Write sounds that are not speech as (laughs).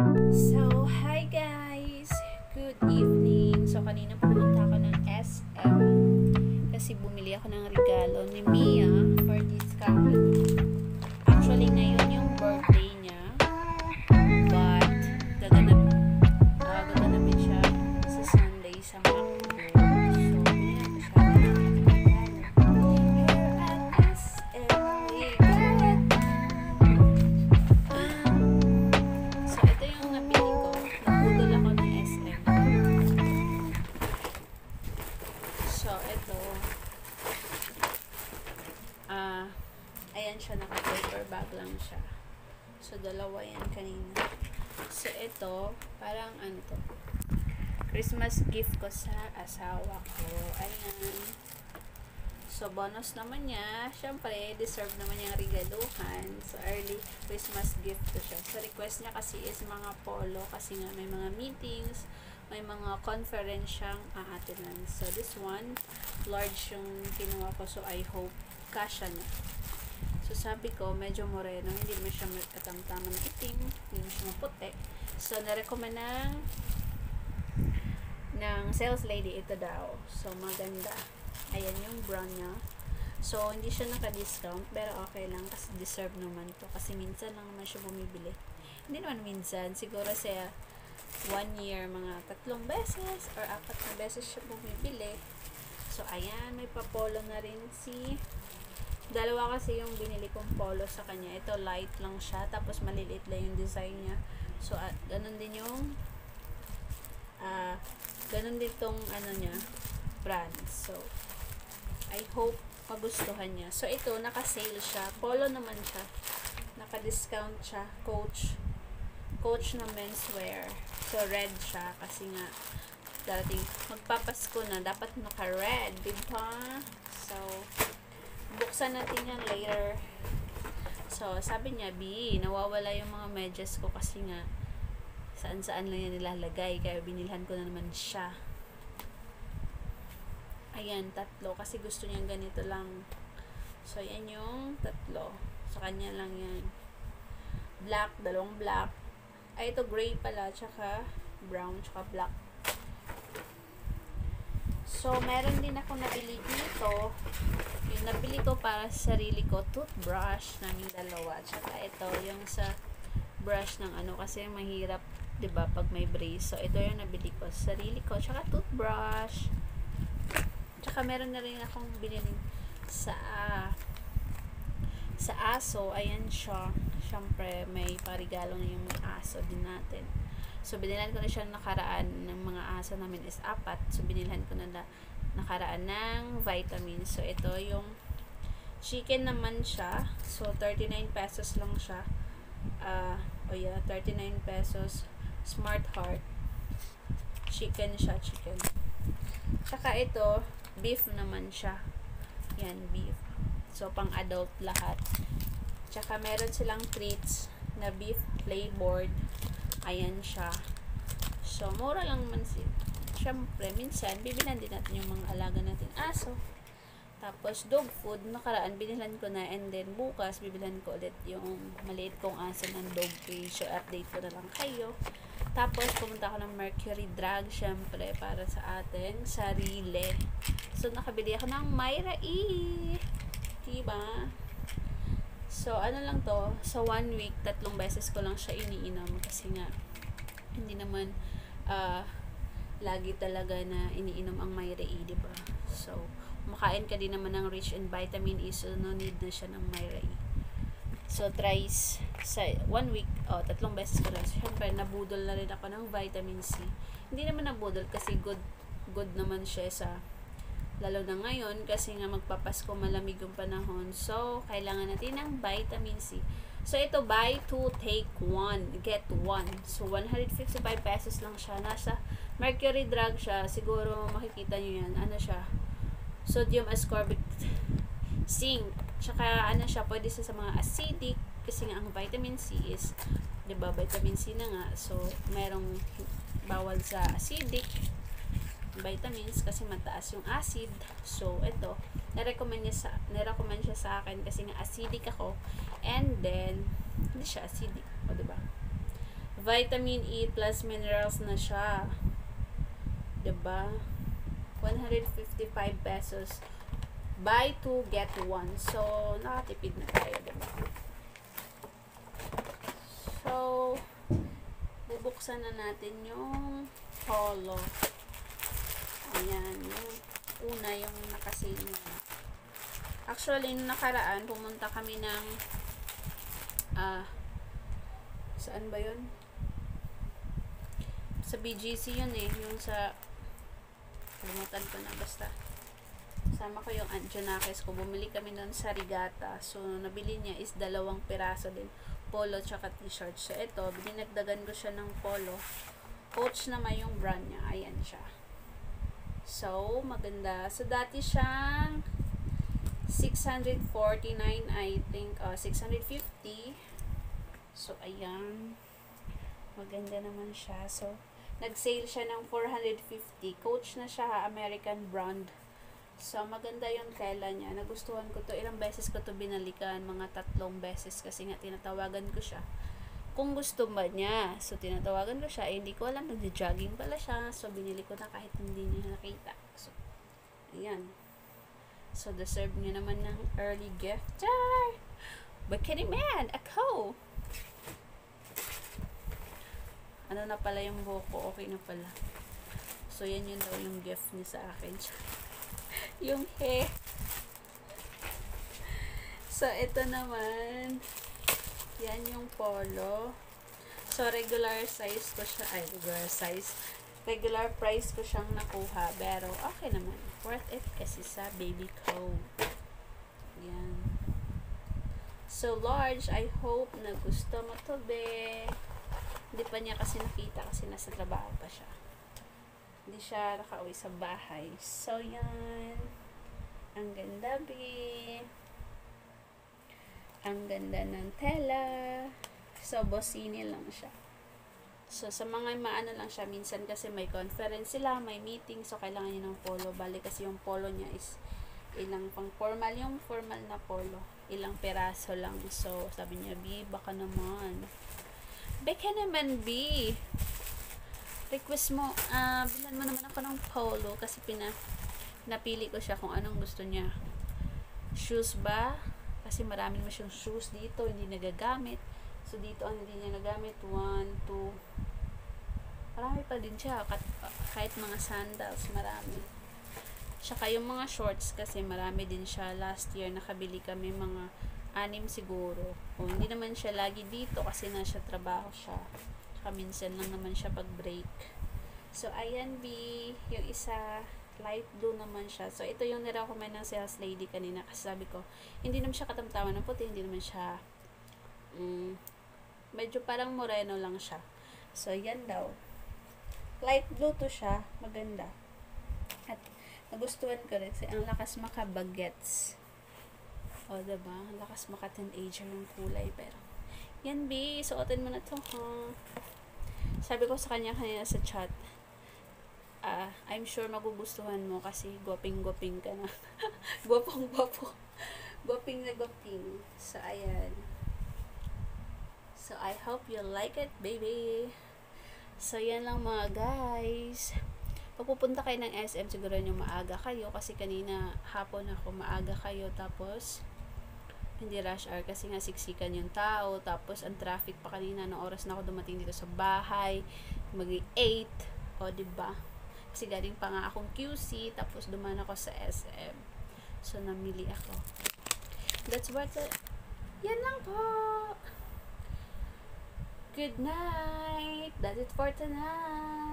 So, hi guys! Good evening! So, kanina pumunta ako ng SM kasi bumili ako ng regalo ni Mia for this coming. Actually, ngayon So, ito. Ah, ayan siya, naka-paper bag lang siya. So, dalawa yan kanina. So, ito, parang ano to. Christmas gift ko sa asawa ko. Ayan. So, bonus naman niya. Siyempre, deserve naman niyang regaluhan. So, early Christmas gift to siya. So, request niya kasi is mga polo kasi nga may mga meetings, may mga conference siyang aatinan. So, this one, large yung kinuha ko. So, I hope kasha niya. So, sabi ko, medyo moreno. Hindi mo siya katamtama na itim. Hindi mo siya maputi. So, narecommend ng ng sales lady ito daw. So, maganda. Ayan yung brown niya. So, hindi siya naka-discount, pero okay lang kasi deserve naman to. Kasi minsan lang naman siya bumibili. Hindi naman minsan. Siguro sa one year, mga tatlong beses or apat na beses siya bumibili. So, ayan. May papolo na rin si dalawa kasi yung binili kong polo sa kanya. Ito light lang siya, tapos maliliit lang yung design niya. So, at, ganun din yung ah, ganun din tong ano niya, brand. So, I hope magustuhan niya. So, ito, naka-sale siya. Polo naman siya. Naka-discount siya. Coach. Coach na menswear. So, red siya kasi nga darating magpapasko na. Dapat naka-red. Diba? So, buksan natin yan later. So, sabi niya, B, nawawala yung mga medyas ko kasi nga saan-saan lang yan nilalagay. Kaya binilhan ko na naman siya. Ayan, tatlo. Kasi gusto niya ganito lang. So, yan yung tatlo. Sa kanya lang yan. Black, dalawang black. Ay, ito gray pala. Tsaka brown, tsaka black. So, meron din ako nabili dito. Yung nabili ko para sa sarili ko, toothbrush namin dalawa. Tsaka ito, yung sa brush ng ano, kasi mahirap, ba pag may brace. So, ito yung nabili ko sa sarili ko. Tsaka toothbrush. Tsaka meron na rin akong binili sa ah, sa aso. Ayan siya. Siyempre, may parigalo na yung aso din natin. So, binilhan ko na siya nakaraan ng mga aso namin is apat. So, binilhan ko na, na nakaraan ng vitamins. So, ito yung chicken naman siya. So, 39 pesos lang siya. Uh, oh yeah, 39 pesos. Smart Heart. Chicken siya, chicken. Tsaka ito, beef naman siya. Yan, beef. So, pang adult lahat. Tsaka meron silang treats na beef flavored. Ayan siya. So, mura lang man si Siyempre, minsan, bibilan din natin yung mga alaga natin aso. Tapos, dog food, nakaraan, binilan ko na. And then, bukas, bibilan ko ulit yung maliit kong aso ng dog cage. So, update ko na lang kayo. Tapos, pumunta ako ng Mercury Drug, syempre, para sa atin, sarili. So, nakabili ako ng Myra E. Diba? So, ano lang to, sa one week, tatlong beses ko lang siya iniinom kasi nga, hindi naman, uh, lagi talaga na iniinom ang Myra E, diba? So, makain ka din naman ng rich in vitamin E, so no need na siya ng Myra E. So, thrice, sa one week, oh, tatlong beses ko lang. Siyempre, nabudol na rin ako ng vitamin C. Hindi naman nabudol kasi good, good naman siya sa lalo na ngayon kasi nga magpapasko malamig yung panahon. So, kailangan natin ng vitamin C. So, ito, buy 2, take 1, get 1. So, 155 pesos lang siya. Nasa Mercury Drug siya. Siguro makikita nyo yan. Ano siya? Sodium ascorbic zinc. Tsaka, ano siya, pwede siya sa mga acidic. Kasi nga, ang vitamin C is, di ba, vitamin C na nga. So, merong bawal sa acidic vitamins kasi mataas yung acid. So, ito, na-recommend niya sa, na-recommend siya sa akin kasi nga acidic ako. And then, hindi siya acidic. O, diba? Vitamin E plus minerals na siya. 'Di ba? 155 pesos. Buy two, get one. So, nakatipid na tayo, 'di ba? So, bubuksan na natin yung polo. Ayan, yung una yung nakasil niya. Actually, nung nakaraan, pumunta kami ng ah, saan ba yun? Sa BGC yun eh, yung sa kalimutan ko na basta. Sama ko yung Anjanakis ko. Bumili kami noon sa Rigata. So nabili niya is dalawang piraso din. Polo tsaka t-shirt. So ito dinagdagan ko siya ng polo. Coach naman yung brand niya. Ayan siya so maganda so dati siyang 649 I think uh, 650 so ayan maganda naman siya so nag-sale siya ng 450 coach na siya American brand So, maganda yung tela niya. Nagustuhan ko to. Ilang beses ko to binalikan. Mga tatlong beses kasi nga tinatawagan ko siya. Kung gusto ba niya. So, tinatawagan ko siya. Eh, hindi ko alam. Nagja-jogging pala siya. So, binili ko na kahit hindi niya nakita. So, ayan. So, deserve niya naman ng early gift. Char! Bikini man! Ako! Ano na pala yung buhok ko? Okay na pala. So, yan yun daw yung gift niya sa akin. (laughs) yung hair. So, ito naman. Yan yung polo. So, regular size ko siya. Ay, regular size. Regular price ko siyang nakuha. Pero, okay naman. Worth it kasi sa baby co. Yan. So, large. I hope na gusto mo to, be. Hindi pa niya kasi nakita kasi nasa trabaho pa siya hindi siya nakauwi sa bahay. So, yan. Ang ganda, bi. Ang ganda ng tela. So, bossini lang siya. So, sa mga maano lang siya, minsan kasi may conference sila, may meeting, so kailangan niya ng polo. Bali kasi yung polo niya is ilang pang formal, yung formal na polo. Ilang peraso lang. So, sabi niya, B, baka naman. Baka naman, B request mo, ah, uh, bilan mo naman ako ng polo kasi pina, napili ko siya kung anong gusto niya. Shoes ba? Kasi marami naman siyang shoes dito, hindi nagagamit. So, dito ang hindi niya nagamit. One, two. Marami pa din siya. Kahit mga sandals, marami. Tsaka yung mga shorts kasi marami din siya. Last year, nakabili kami mga anim siguro. O, hindi naman siya lagi dito kasi nasa trabaho siya. Kaminsan lang naman siya pag break. So, ayan B. Yung isa, light blue naman siya. So, ito yung nirecommend ng sales lady kanina. Kasi sabi ko, hindi naman siya katamtaman ng puti. Hindi naman siya, um, medyo parang moreno lang siya. So, yan daw. Light blue to siya. Maganda. At, nagustuhan ko rin. Kasi ang lakas makabagets. O, diba? Ang lakas maka-teenager yung kulay. Pero, yan, B. Suotin mo na to, ha? Sabi ko sa kanya kanina sa chat, uh, I'm sure magugustuhan mo kasi gwaping-gwaping ka na. (laughs) Gwapong-gwapo. gwaping na gwaping. So, ayan. So, I hope you like it, baby. So, yan lang mga guys. Pag pupunta kayo ng SM, siguro nyo maaga kayo kasi kanina hapon ako maaga kayo tapos hindi rush hour kasi nga siksikan yung tao tapos ang traffic pa kanina no oras na ako dumating dito sa bahay magi 8 o di ba kasi galing pa nga akong QC tapos duman ako sa SM so namili ako. That's what the, yan lang po. Good night. That's it for tonight